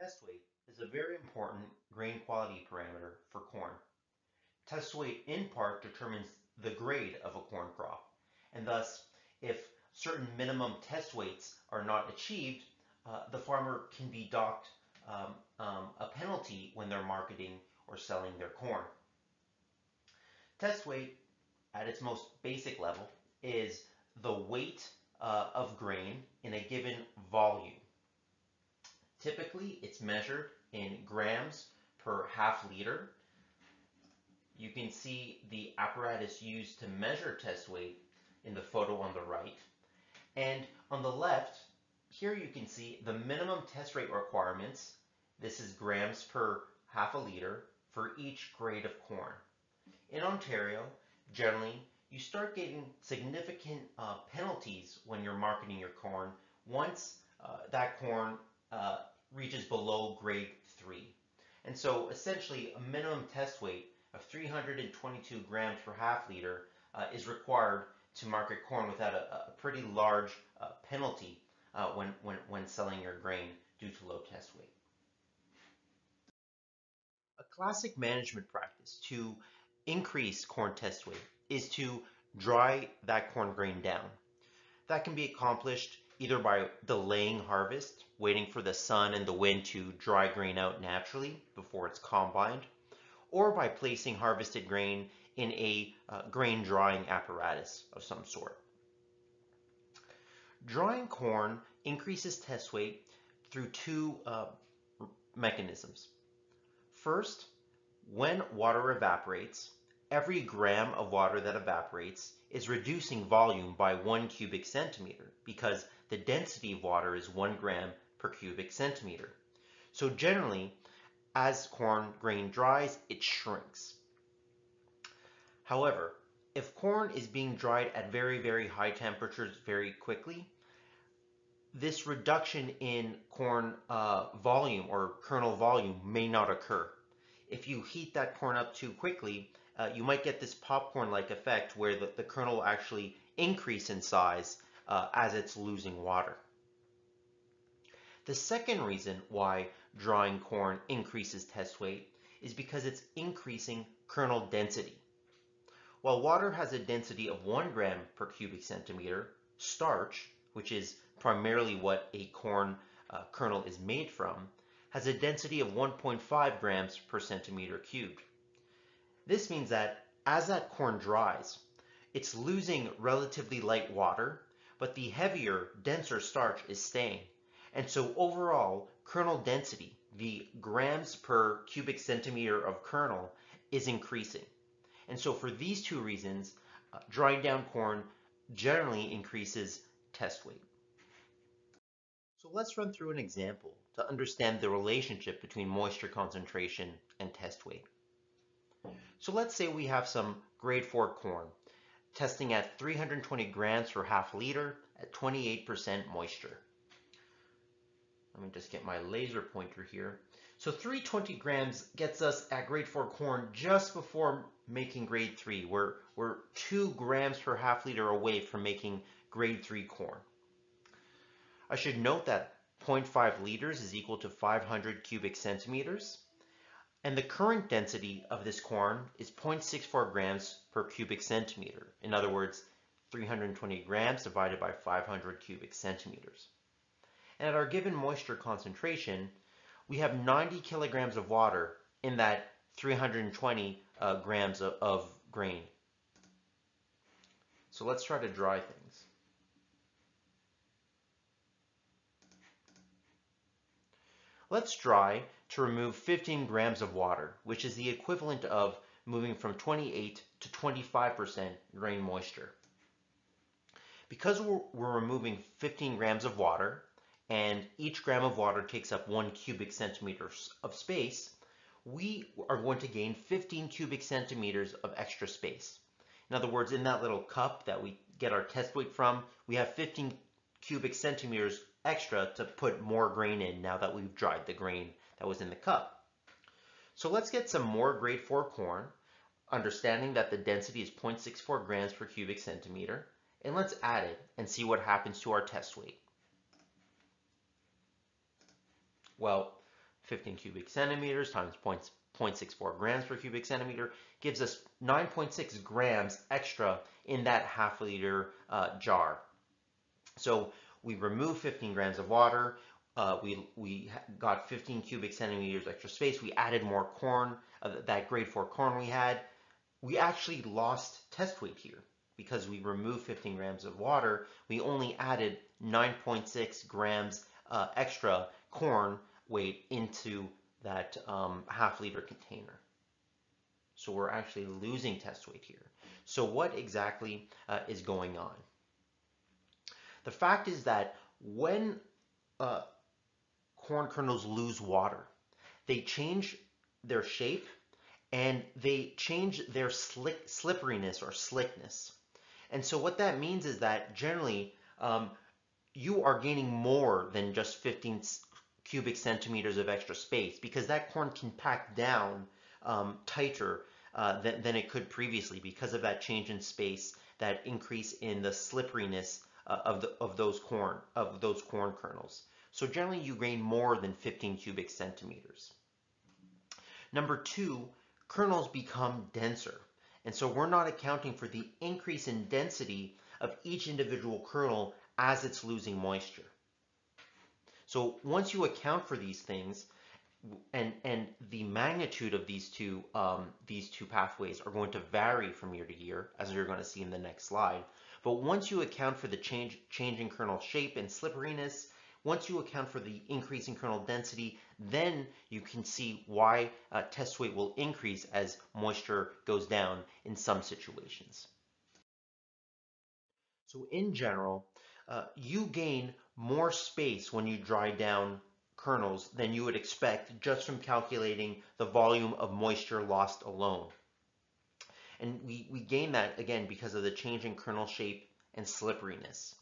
Test weight is a very important grain quality parameter for corn. Test weight in part determines the grade of a corn crop, and thus if certain minimum test weights are not achieved, uh, the farmer can be docked um, um, a penalty when they're marketing or selling their corn. Test weight, at its most basic level, is the weight uh, of grain in a given volume. Typically, it's measured in grams per half liter. You can see the apparatus used to measure test weight in the photo on the right. And on the left, here you can see the minimum test rate requirements. This is grams per half a liter for each grade of corn. In Ontario, generally, you start getting significant uh, penalties when you're marketing your corn once uh, that corn uh, reaches below grade 3. And so essentially a minimum test weight of 322 grams per half liter uh, is required to market corn without a, a pretty large uh, penalty uh, when, when, when selling your grain due to low test weight. A classic management practice to increase corn test weight is to dry that corn grain down. That can be accomplished either by delaying harvest, waiting for the sun and the wind to dry grain out naturally before it's combined, or by placing harvested grain in a uh, grain drying apparatus of some sort. Drying corn increases test weight through two uh, mechanisms. First, when water evaporates, every gram of water that evaporates is reducing volume by one cubic centimeter because the density of water is one gram per cubic centimeter. So generally, as corn grain dries, it shrinks. However, if corn is being dried at very, very high temperatures very quickly, this reduction in corn uh, volume or kernel volume may not occur. If you heat that corn up too quickly, uh, you might get this popcorn-like effect where the, the kernel will actually increase in size uh, as it's losing water. The second reason why drying corn increases test weight is because it's increasing kernel density. While water has a density of 1 gram per cubic centimeter, starch, which is primarily what a corn uh, kernel is made from, has a density of 1.5 grams per centimeter cubed. This means that as that corn dries, it's losing relatively light water, but the heavier, denser starch is staying. And so overall, kernel density, the grams per cubic centimeter of kernel, is increasing. And so for these two reasons, uh, drying down corn generally increases test weight. So let's run through an example to understand the relationship between moisture concentration and test weight. So let's say we have some grade 4 corn testing at 320 grams per half liter at 28% moisture. Let me just get my laser pointer here. So 320 grams gets us at grade 4 corn just before making grade 3. We're, we're 2 grams per half liter away from making grade 3 corn. I should note that 0.5 liters is equal to 500 cubic centimeters. And the current density of this corn is 0.64 grams per cubic centimeter. In other words, 320 grams divided by 500 cubic centimeters. And at our given moisture concentration, we have 90 kilograms of water in that 320 uh, grams of, of grain. So let's try to dry things. Let's dry to remove 15 grams of water, which is the equivalent of moving from 28 to 25% grain moisture. Because we're, we're, removing 15 grams of water, and each gram of water takes up one cubic centimeter of space, we are going to gain 15 cubic centimeters of extra space. In other words, in that little cup that we get our test weight from, we have 15 cubic centimeters extra to put more grain in now that we've dried the grain that was in the cup. So let's get some more grade 4 corn, understanding that the density is 0.64 grams per cubic centimeter, and let's add it and see what happens to our test weight. Well, 15 cubic centimeters times 0.64 grams per cubic centimeter gives us 9.6 grams extra in that half liter uh, jar. So we remove 15 grams of water, uh, we, we got 15 cubic centimeters extra space, we added more corn, uh, that grade 4 corn we had. We actually lost test weight here because we removed 15 grams of water, we only added 9.6 grams uh, extra corn weight into that um, half liter container. So we're actually losing test weight here. So what exactly uh, is going on? The fact is that when uh, corn kernels lose water, they change their shape and they change their slick, slipperiness or slickness. And so what that means is that generally um, you are gaining more than just 15 cubic centimeters of extra space because that corn can pack down um, tighter uh, than, than it could previously because of that change in space, that increase in the slipperiness uh, of, the, of those corn of those corn kernels. So generally you gain more than 15 cubic centimeters. Number two, kernels become denser. And so we're not accounting for the increase in density of each individual kernel as it's losing moisture. So once you account for these things, and and the magnitude of these two um, these two pathways are going to vary from year to year, as you're going to see in the next slide. But once you account for the change change in kernel shape and slipperiness, once you account for the increase in kernel density, then you can see why uh, test weight will increase as moisture goes down in some situations. So in general, uh, you gain more space when you dry down kernels than you would expect just from calculating the volume of moisture lost alone. And we, we gain that again because of the change in kernel shape and slipperiness.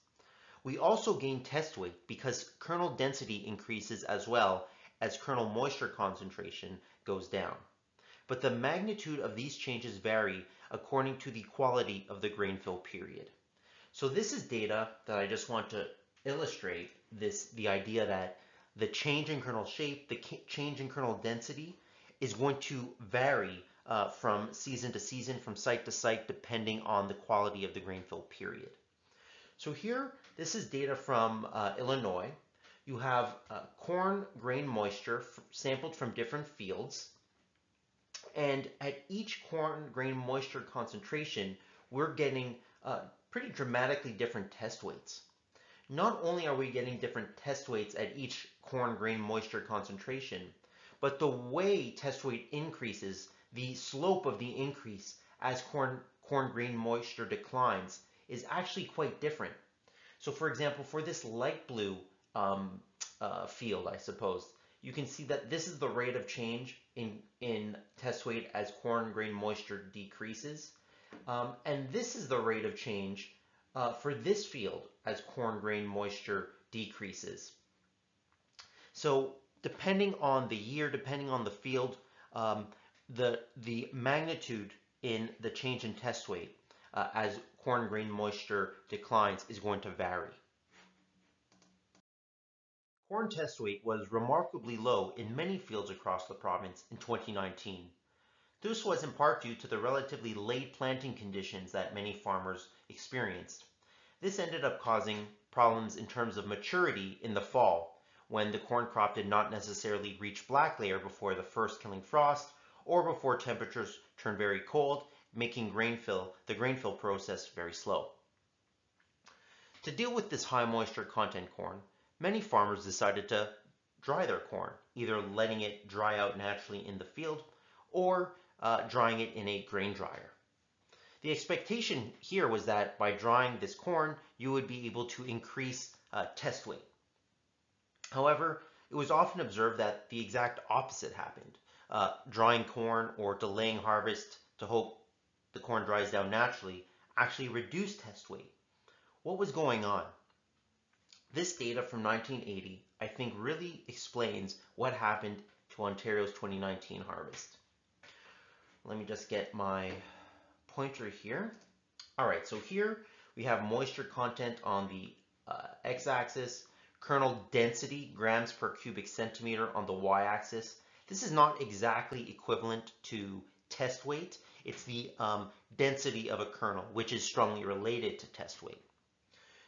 We also gain test weight because kernel density increases as well as kernel moisture concentration goes down. But the magnitude of these changes vary according to the quality of the grain fill period. So this is data that I just want to illustrate this the idea that the change in kernel shape, the change in kernel density is going to vary uh, from season to season, from site to site, depending on the quality of the grain fill period. So here, this is data from uh, Illinois. You have uh, corn grain moisture sampled from different fields. And at each corn grain moisture concentration, we're getting uh, pretty dramatically different test weights. Not only are we getting different test weights at each corn grain moisture concentration, but the way test weight increases, the slope of the increase as corn, corn grain moisture declines is actually quite different. So for example, for this light blue um, uh, field, I suppose, you can see that this is the rate of change in, in test weight as corn grain moisture decreases. Um, and this is the rate of change uh, for this field as corn grain moisture decreases. So depending on the year, depending on the field, um, the, the magnitude in the change in test weight uh, as corn grain moisture declines is going to vary. Corn test weight was remarkably low in many fields across the province in 2019. This was in part due to the relatively late planting conditions that many farmers experienced. This ended up causing problems in terms of maturity in the fall, when the corn crop did not necessarily reach black layer before the first killing frost or before temperatures turned very cold, making grain fill, the grain fill process very slow. To deal with this high moisture content corn, many farmers decided to dry their corn, either letting it dry out naturally in the field or uh, drying it in a grain dryer. The expectation here was that by drying this corn, you would be able to increase uh, test weight. However, it was often observed that the exact opposite happened. Uh, drying corn or delaying harvest to hope the corn dries down naturally actually reduced test weight. What was going on? This data from 1980, I think really explains what happened to Ontario's 2019 harvest. Let me just get my pointer here. All right, so here we have moisture content on the uh, x-axis, kernel density, grams per cubic centimeter on the y-axis. This is not exactly equivalent to test weight. It's the um, density of a kernel, which is strongly related to test weight.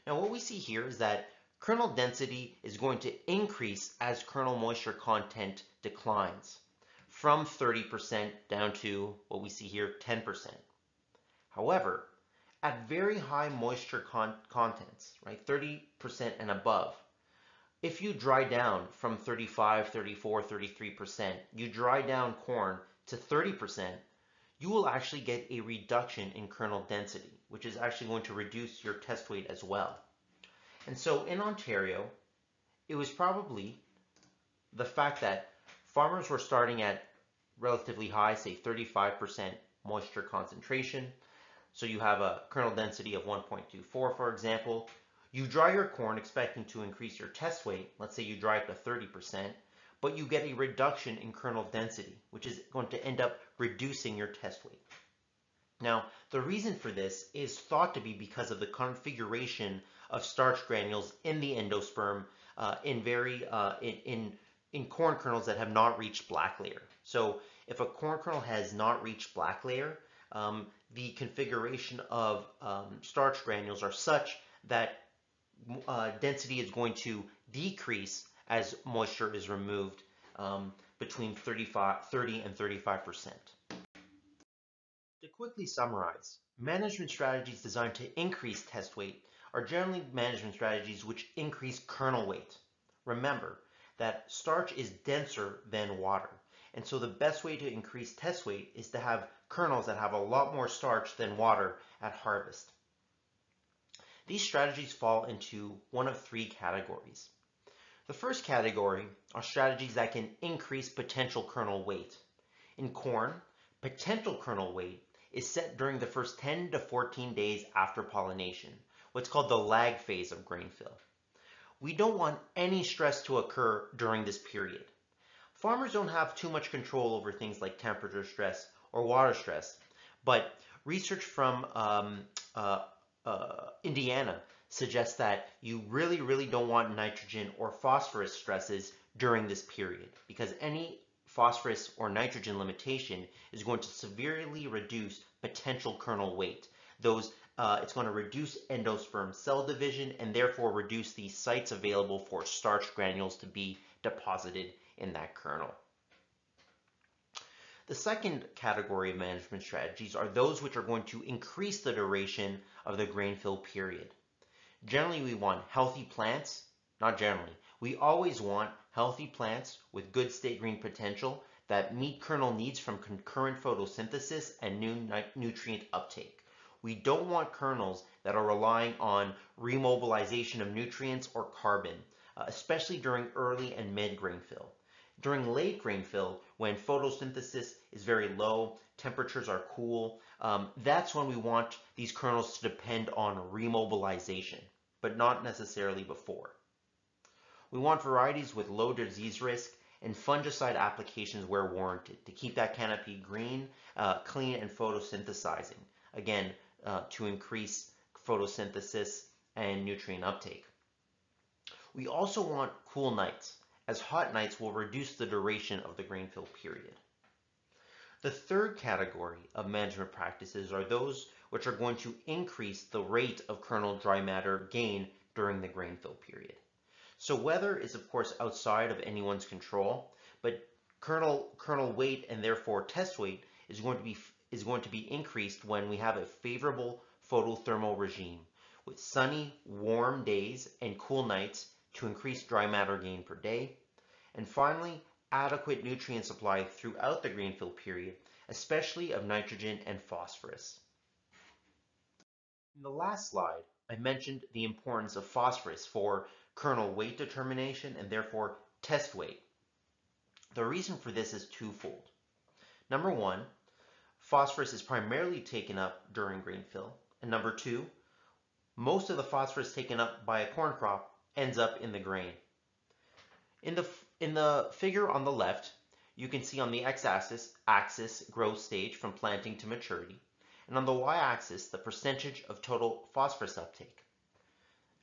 Now what we see here is that kernel density is going to increase as kernel moisture content declines from 30% down to what we see here, 10%. However, at very high moisture con contents, right, 30% and above, if you dry down from 35, 34, 33%, you dry down corn to 30%, you will actually get a reduction in kernel density, which is actually going to reduce your test weight as well. And so in Ontario, it was probably the fact that farmers were starting at relatively high, say 35% moisture concentration. So you have a kernel density of 1.24, for example. You dry your corn expecting to increase your test weight. Let's say you dry it to 30% but you get a reduction in kernel density, which is going to end up reducing your test weight. Now, the reason for this is thought to be because of the configuration of starch granules in the endosperm uh, in very uh, in, in in corn kernels that have not reached black layer. So if a corn kernel has not reached black layer, um, the configuration of um, starch granules are such that uh, density is going to decrease as moisture is removed um, between 35, 30 and 35%. To quickly summarize, management strategies designed to increase test weight are generally management strategies which increase kernel weight. Remember that starch is denser than water, and so the best way to increase test weight is to have kernels that have a lot more starch than water at harvest. These strategies fall into one of three categories. The first category are strategies that can increase potential kernel weight. In corn, potential kernel weight is set during the first 10 to 14 days after pollination, what's called the lag phase of grain fill. We don't want any stress to occur during this period. Farmers don't have too much control over things like temperature stress or water stress, but research from um, uh, uh, Indiana suggests that you really, really don't want nitrogen or phosphorus stresses during this period because any phosphorus or nitrogen limitation is going to severely reduce potential kernel weight. Those uh, it's going to reduce endosperm cell division and therefore reduce the sites available for starch granules to be deposited in that kernel. The second category of management strategies are those which are going to increase the duration of the grain fill period. Generally, we want healthy plants, not generally. We always want healthy plants with good stay green potential that meet kernel needs from concurrent photosynthesis and new nutrient uptake. We don't want kernels that are relying on remobilization of nutrients or carbon, uh, especially during early and mid grain fill. During late grain fill, when photosynthesis is very low, temperatures are cool, um, that's when we want these kernels to depend on remobilization, but not necessarily before. We want varieties with low disease risk and fungicide applications where warranted to keep that canopy green, uh, clean, and photosynthesizing. Again, uh, to increase photosynthesis and nutrient uptake. We also want cool nights, as hot nights will reduce the duration of the grain fill period. The third category of management practices are those which are going to increase the rate of kernel dry matter gain during the grain fill period. So weather is of course outside of anyone's control, but kernel, kernel weight and therefore test weight is going to be is going to be increased when we have a favorable photothermal regime with sunny, warm days and cool nights to increase dry matter gain per day. And finally, adequate nutrient supply throughout the grain fill period, especially of nitrogen and phosphorus. In the last slide, I mentioned the importance of phosphorus for kernel weight determination and therefore test weight. The reason for this is twofold. Number one, phosphorus is primarily taken up during grain fill. And number two, most of the phosphorus taken up by a corn crop ends up in the grain. In the in the figure on the left, you can see on the x-axis axis growth stage from planting to maturity, and on the y-axis the percentage of total phosphorus uptake.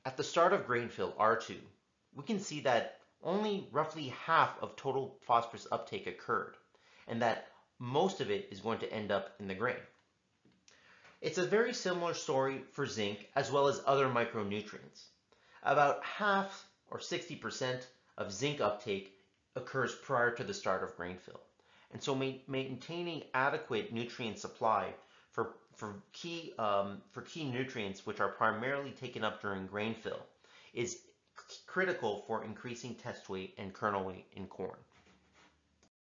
At the start of grain fill R2, we can see that only roughly half of total phosphorus uptake occurred, and that most of it is going to end up in the grain. It's a very similar story for zinc as well as other micronutrients. About half or 60% of zinc uptake occurs prior to the start of grain fill. And so ma maintaining adequate nutrient supply for, for, key, um, for key nutrients which are primarily taken up during grain fill is critical for increasing test weight and kernel weight in corn.